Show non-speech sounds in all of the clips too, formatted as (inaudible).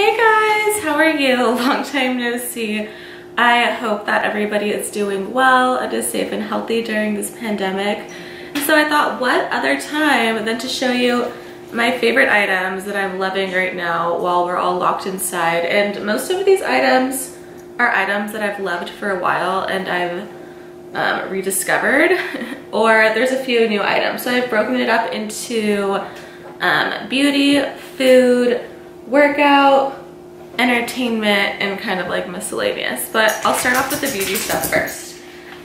Hey guys, how are you? (laughs) Long time no see. I hope that everybody is doing well and is safe and healthy during this pandemic. So I thought what other time than to show you my favorite items that I'm loving right now while we're all locked inside. And most of these items are items that I've loved for a while and I've um, rediscovered (laughs) or there's a few new items. So I've broken it up into um, beauty, food, workout, entertainment, and kind of like miscellaneous. But I'll start off with the beauty stuff first.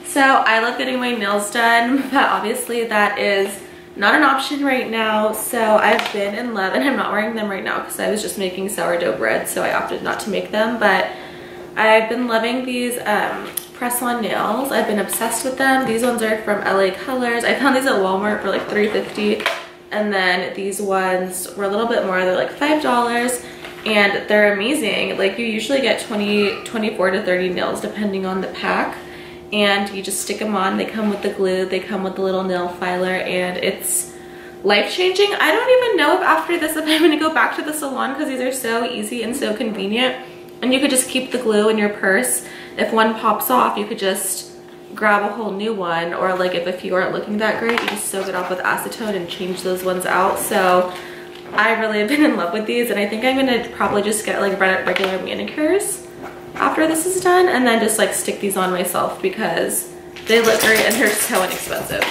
So I love getting my nails done, (laughs) but obviously that is not an option right now. So I've been in love, and I'm not wearing them right now because I was just making sourdough bread, so I opted not to make them. But I've been loving these um, press-on nails. I've been obsessed with them. These ones are from LA Colors. I found these at Walmart for like 3.50, and then these ones were a little bit more. They're like $5 and they're amazing. Like you usually get 20, 24 to 30 nails depending on the pack and you just stick them on. They come with the glue, they come with the little nail filer and it's life-changing. I don't even know if after this if I'm gonna go back to the salon because these are so easy and so convenient. And you could just keep the glue in your purse. If one pops off, you could just grab a whole new one or like if, if you aren't looking that great, you just soak it off with acetone and change those ones out. So I really have been in love with these and I think I'm gonna probably just get like regular manicures after this is done and then just like stick these on myself because they look great and they're so inexpensive.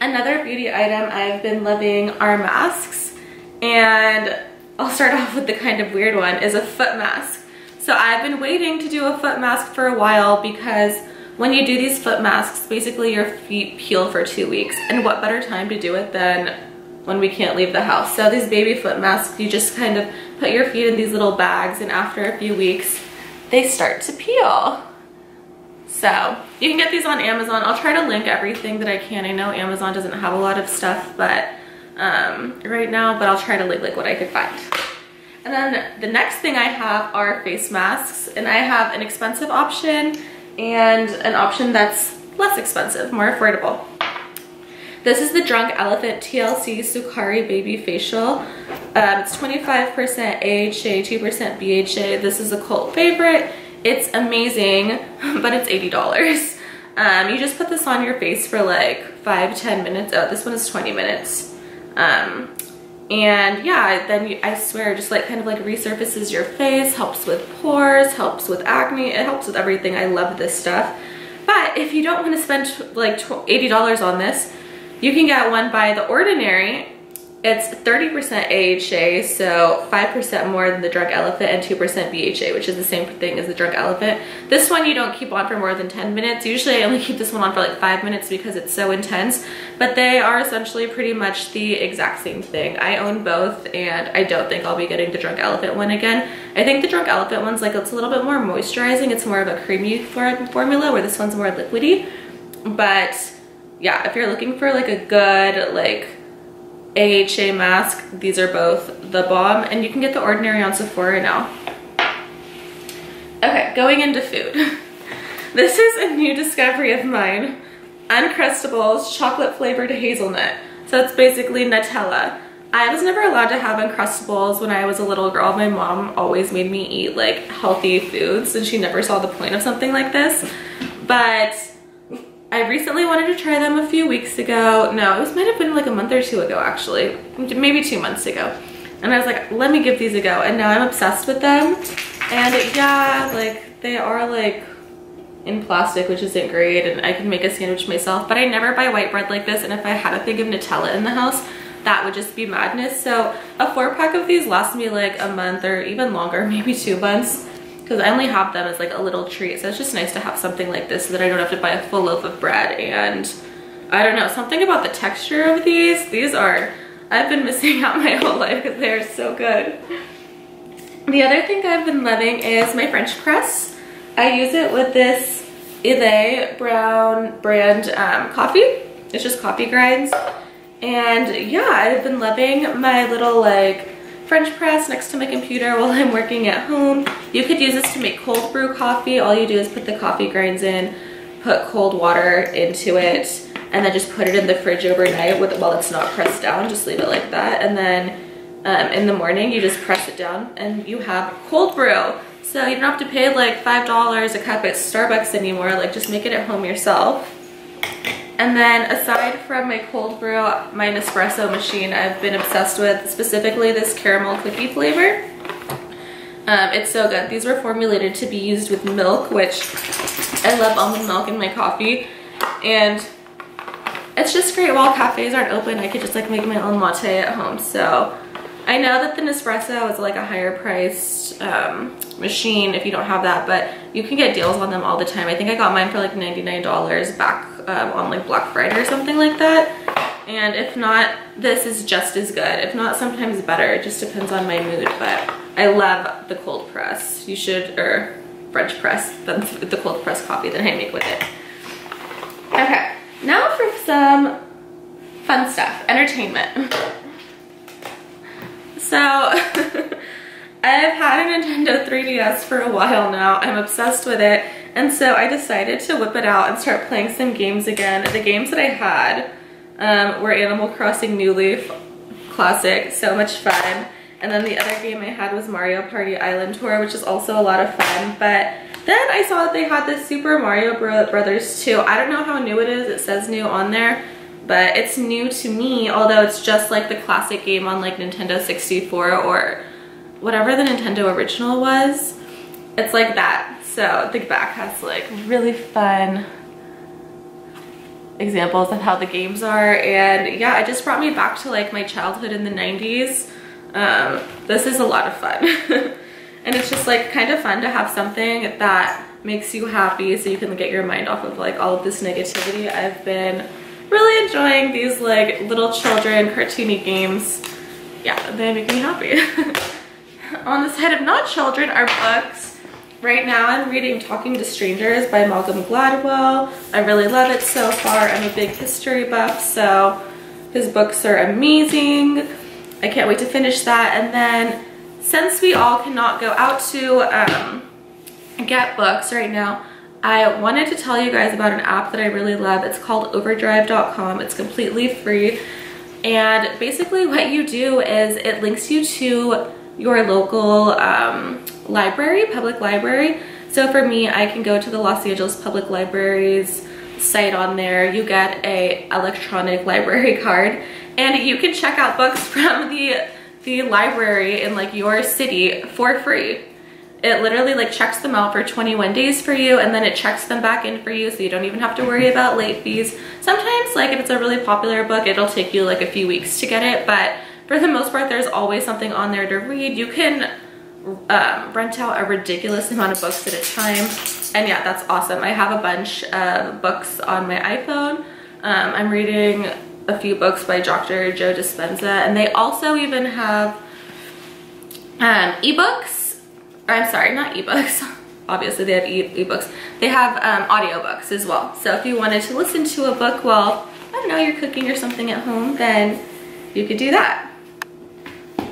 Another beauty item I've been loving are masks and I'll start off with the kind of weird one is a foot mask. So I've been waiting to do a foot mask for a while because when you do these foot masks, basically your feet peel for two weeks. And what better time to do it than when we can't leave the house. So these baby foot masks, you just kind of put your feet in these little bags and after a few weeks, they start to peel. So you can get these on Amazon. I'll try to link everything that I can. I know Amazon doesn't have a lot of stuff but um, right now, but I'll try to link like what I could find. And then the next thing I have are face masks and I have an expensive option and an option that's less expensive, more affordable. This is the Drunk Elephant TLC Sukari Baby Facial. Um, it's 25% AHA, 2% BHA. This is a cult favorite. It's amazing, (laughs) but it's $80. Um, you just put this on your face for like five, 10 minutes. Oh, this one is 20 minutes. Um, and yeah, then you, I swear, just like kind of like resurfaces your face, helps with pores, helps with acne, it helps with everything. I love this stuff. But if you don't want to spend like $80 on this, you can get one by The Ordinary. It's 30% AHA, so 5% more than the Drunk Elephant and 2% BHA, which is the same thing as the Drunk Elephant. This one you don't keep on for more than 10 minutes. Usually I only keep this one on for like five minutes because it's so intense, but they are essentially pretty much the exact same thing. I own both and I don't think I'll be getting the Drunk Elephant one again. I think the Drunk Elephant one's like, it's a little bit more moisturizing. It's more of a creamy formula where this one's more liquidy, but yeah, if you're looking for like a good like AHA mask, these are both the bomb and you can get the ordinary on Sephora now. Okay, going into food. (laughs) this is a new discovery of mine. Uncrustables chocolate flavored hazelnut. So it's basically Nutella. I was never allowed to have Uncrustables when I was a little girl. My mom always made me eat like healthy foods and she never saw the point of something like this. But I recently wanted to try them a few weeks ago. No, it was might have been like a month or two ago actually, maybe two months ago. And I was like, let me give these a go. And now I'm obsessed with them. And yeah, like they are like in plastic, which isn't great. And I can make a sandwich myself, but I never buy white bread like this. And if I had a thing of Nutella in the house, that would just be madness. So a four pack of these lasts me like a month or even longer, (laughs) maybe two months because I only have them as like a little treat. So it's just nice to have something like this so that I don't have to buy a full loaf of bread. And I don't know, something about the texture of these. These are, I've been missing (laughs) out my whole life because they're so good. The other thing I've been loving is my French press. I use it with this Ile Brown brand um, coffee. It's just coffee grinds. And yeah, I've been loving my little like French press next to my computer while I'm working at home. You could use this to make cold brew coffee. All you do is put the coffee grinds in, put cold water into it, and then just put it in the fridge overnight with, while it's not pressed down. Just leave it like that. And then um, in the morning. You just press it down and you have cold brew. So you don't have to pay like $5 a cup at Starbucks anymore. Like just make it at home yourself. And then aside from my cold brew, my Nespresso machine I've been obsessed with, specifically this caramel cookie flavor. Um, it's so good. These were formulated to be used with milk, which I love almond milk in my coffee. And it's just great while cafes aren't open. I could just like make my own latte at home. So I know that the Nespresso is like a higher priced um, machine if you don't have that, but you can get deals on them all the time. I think I got mine for like $99 back um, on like Black Friday or something like that. And if not, this is just as good. If not, sometimes better. It just depends on my mood, but I love the cold press. You should, or French press, that's the cold press coffee that I make with it. Okay, now for some fun stuff, entertainment. (laughs) So, (laughs) I've had a Nintendo 3DS for a while now. I'm obsessed with it. And so I decided to whip it out and start playing some games again. The games that I had um, were Animal Crossing New Leaf Classic, so much fun. And then the other game I had was Mario Party Island Tour, which is also a lot of fun. But then I saw that they had this Super Mario Brothers 2. I don't know how new it is. It says new on there. But it's new to me, although it's just like the classic game on like Nintendo 64 or whatever the Nintendo original was. It's like that. So the back has like really fun examples of how the games are and yeah it just brought me back to like my childhood in the 90s um, this is a lot of fun (laughs) and it's just like kind of fun to have something that makes you happy so you can get your mind off of like all of this negativity I've been really enjoying these like little children cartoony games yeah they make me happy (laughs) on the side of not children are books Right now I'm reading Talking to Strangers by Malcolm Gladwell. I really love it so far. I'm a big history buff, so his books are amazing. I can't wait to finish that. And then since we all cannot go out to um, get books right now, I wanted to tell you guys about an app that I really love. It's called overdrive.com. It's completely free. And basically what you do is it links you to your local um, library, public library. So for me, I can go to the Los Angeles Public Library's site on there. You get a electronic (laughs) library card and you can check out books (laughs) from the, the library in like your city for free. It literally like checks them out for 21 days for you and then it checks them back in for you so you don't even have to worry about late fees. Sometimes like if it's a really popular book, it'll take you like a few weeks to get it, but for the most part, there's always something on there to read. You can um, rent out a ridiculous amount of books at a time. And yeah, that's awesome. I have a bunch of books on my iPhone. Um, I'm reading a few books by Dr. Joe Dispenza and they also even have um, ebooks. I'm sorry, not ebooks. (laughs) Obviously they have ebooks. E they have um, audiobooks as well. So if you wanted to listen to a book while, I don't know, you're cooking or something at home, then you could do that.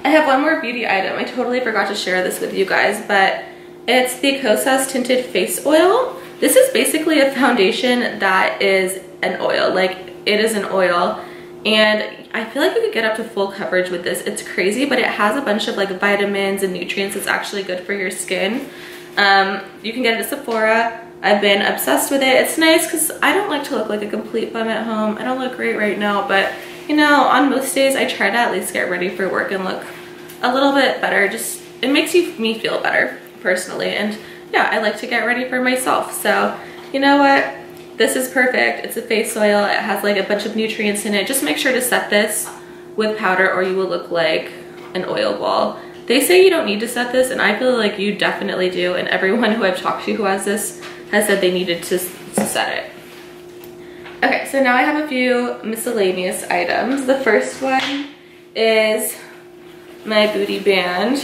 I have one more beauty item. I totally forgot to share this with you guys, but it's the Kosas Tinted Face Oil. This is basically a foundation that is an oil. Like, it is an oil. And I feel like you could get up to full coverage with this. It's crazy, but it has a bunch of like vitamins and nutrients that's actually good for your skin. Um, you can get it at Sephora. I've been obsessed with it. It's nice because I don't like to look like a complete bum at home. I don't look great right now, but you know, on most days I try to at least get ready for work and look a little bit better. Just, it makes you, me feel better personally. And yeah, I like to get ready for myself. So you know what? This is perfect. It's a face oil. It has like a bunch of nutrients in it. Just make sure to set this with powder or you will look like an oil ball. They say you don't need to set this and I feel like you definitely do. And everyone who I've talked to who has this has said they needed to, to set it. Okay, so now I have a few miscellaneous items. The first one is my booty band.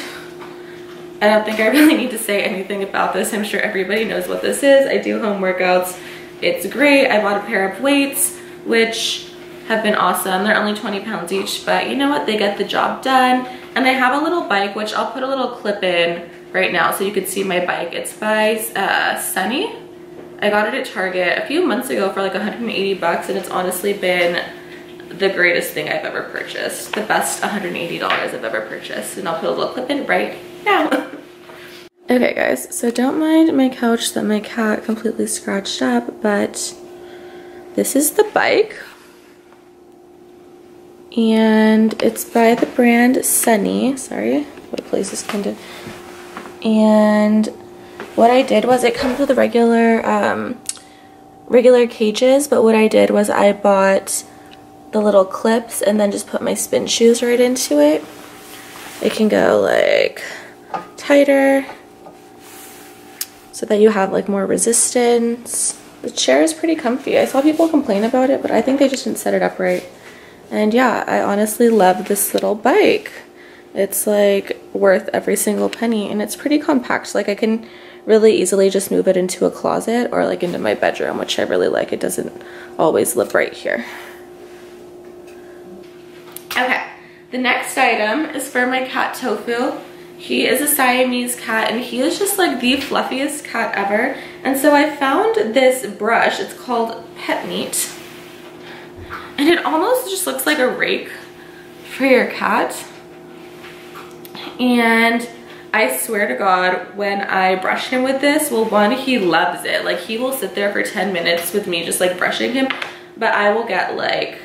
I don't think I (laughs) really need to say anything about this. I'm sure everybody knows what this is. I do home workouts. It's great. I bought a pair of weights, which have been awesome. They're only 20 pounds each, but you know what? They get the job done. And I have a little bike, which I'll put a little clip in right now so you can see my bike. It's by uh, Sunny I got it at Target a few months ago for like 180 bucks and it's honestly been the greatest thing I've ever purchased. The best $180 I've ever purchased. And I'll put a little clip in right now. (laughs) okay guys, so don't mind my couch that my cat completely scratched up, but this is the bike. And it's by the brand Sunny. Sorry, what place is kind of. And what I did was it comes with a regular um, regular cages, but what I did was I bought the little clips and then just put my spin shoes right into it. It can go like tighter so that you have like more resistance. The chair is pretty comfy. I saw people complain about it, but I think they just didn't set it up right. And yeah, I honestly love this little bike. It's like worth every single penny and it's pretty compact. Like I can really easily just move it into a closet or like into my bedroom, which I really like. It doesn't always live right here. Okay, the next item is for my cat Tofu. He is a Siamese cat and he is just like the fluffiest cat ever. And so I found this brush, it's called Pet Neat. And it almost just looks like a rake for your cat. And I swear to God, when I brush him with this, well, one, he loves it. Like he will sit there for 10 minutes with me just like brushing him, but I will get like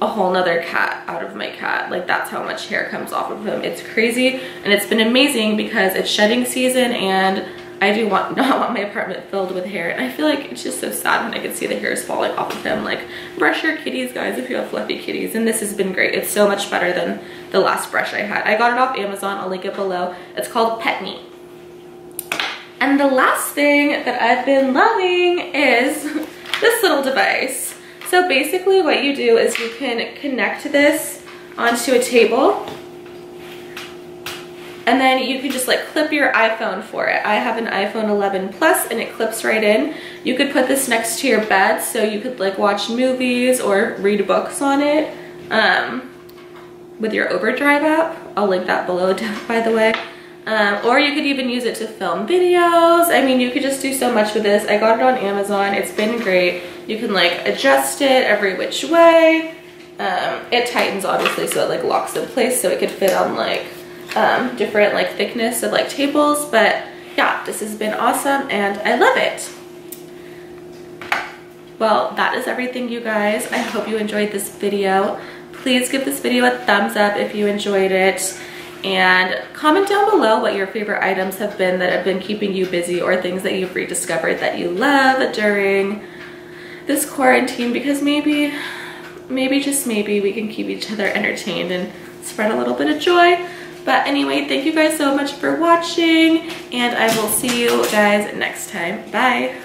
a whole nother cat out of my cat. Like that's how much hair comes off of him. It's crazy and it's been amazing because it's shedding season and I do want (laughs) not want my apartment filled with hair and I feel like it's just so sad when I can see the hairs falling off of him. Like brush your kitties guys if you have fluffy kitties and this has been great. It's so much better than the last brush I had. I got it off Amazon. I'll link it below. It's called Pet Neat. And the last thing that I've been loving is (laughs) this little device. So basically what you do is you can connect this onto a table and then you can just like clip your iPhone for it. I have an iPhone 11 Plus and it clips right in. You could put this next to your bed so you could like watch movies or read books on it um, with your Overdrive app. I'll link that below (laughs) by the way. Um, or you could even use it to film videos. I mean, you could just do so much with this. I got it on Amazon. It's been great. You can like adjust it every which way. Um, it tightens obviously so it like locks in place so it could fit on like um, different like thickness of like tables. But yeah, this has been awesome and I love it. Well, that is everything you guys. I hope you enjoyed this video. Please give this video a thumbs up if you enjoyed it and comment down below what your favorite items have been that have been keeping you busy or things that you've rediscovered that you love during this quarantine because maybe, maybe just maybe we can keep each other entertained and spread a little bit of joy. But anyway, thank you guys so much for watching and I will see you guys next time. Bye.